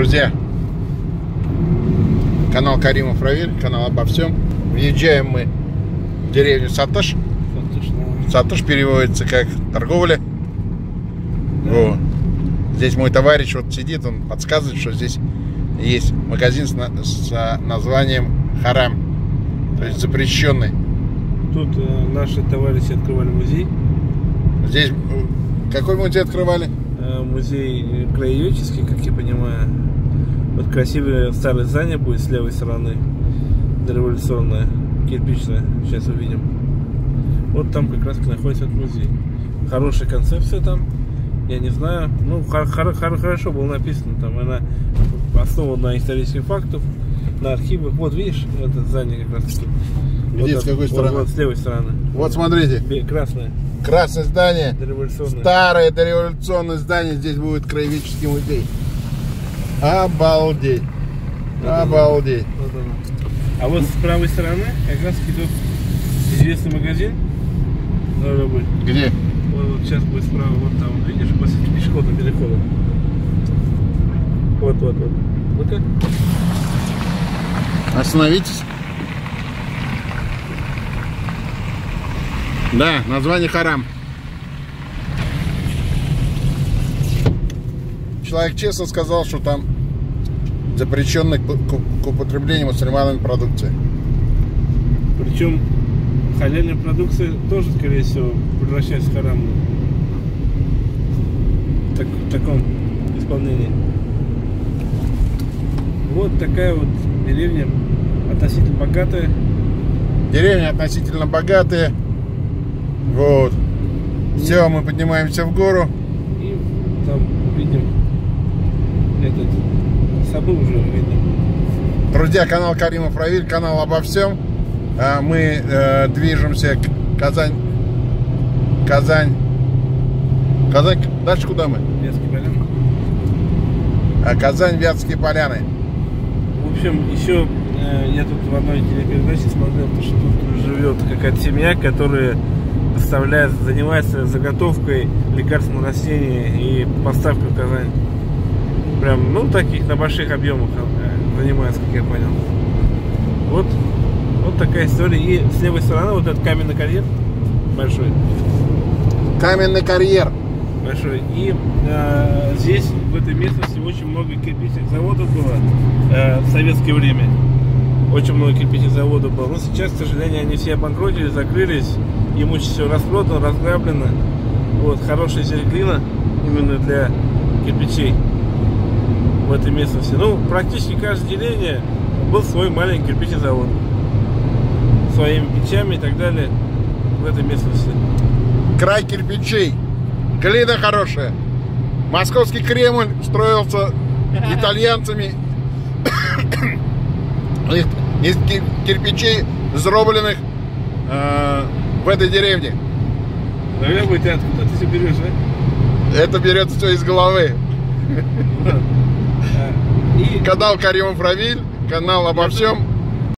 Друзья, канал Каримов Равиль, канал обо всем. Въезжаем мы в деревню Саташ. Саташ переводится как торговля. Вот. Здесь мой товарищ вот сидит, он подсказывает, что здесь есть магазин с, на- с, а, названием Харам, то есть запрещенный. Тут э, наши товарищи открывали музей. Здесь э, какой музей открывали? Э, музей э, краеведческий, как я понимаю. Вот красивое старое здание будет с левой стороны. Дореволюционное, кирпичное. Сейчас увидим. Вот там как раз находится этот музей. Хорошая концепция там. Я не знаю. Ну, хор- хор- хор- хорошо было написано там. Она основана на исторических фактах, на архивах. Вот видишь, это здание как раз таки. Где, Вот с какой вот- стороны? Вот, с левой стороны. Вот смотрите, Красное. красное здание, Дореволюционное. старое дореволюционное здание, здесь будет краеведческий музей. Обалдеть. Обалдеть. Вот оно. А вот с правой стороны как раз идет известный магазин. Должен быть. Где? Вот, вот сейчас будет справа, вот там, видишь, после пешеходного перехода. Вот, вот, вот. Ну-ка. Остановитесь. Да, название Харам. Человек честно сказал, что там запрещенный к, к- употреблению мусульманами продукции. Причем халяльная продукция тоже, скорее всего, превращается в харамную. Так, в таком исполнении. Вот такая вот деревня, относительно богатая. Деревня относительно богатая. Вот. Все, мы поднимаемся в гору. И там этот собой уже видно. Друзья, канал Каримов Равиль, канал обо всем. А, Мы э, движемся к Казань. Казань. Казань. Дальше куда мы? Вятский полян. А, Казань, Вятские поляны. В общем, еще э, я тут в одной телепередаче смотрел, то, что тут живет какая-то семья, которая поставляет, занимается заготовкой лекарственных растений и поставкой в Казань. Прям, ну, таких на больших объемах э, занимается, как я понял. Вот, вот такая история. И с левой стороны вот этот каменный карьер большой. Каменный карьер. большой. И э, здесь, в этой местности, очень много кирпичных заводов было э, в советское время. Очень много кирпичных заводов было. Но сейчас, к сожалению, они все обанкротили, закрылись. Имущество распродано, разграблено. Вот, хорошая здесь глина именно для кирпичей в этой местности. Ну, практически каждой деревне был свой маленький кирпичный завод. Своими печами и так далее в этой местности. Край кирпичей. Глина хорошая. Московский Кремль строился итальянцами из, из ки- кирпичей, взробленных э, в этой деревне. Наверное, ты откуда ты все берешь, а? Это берется все из головы. И Канал Каримов Равиль, канал обо всем.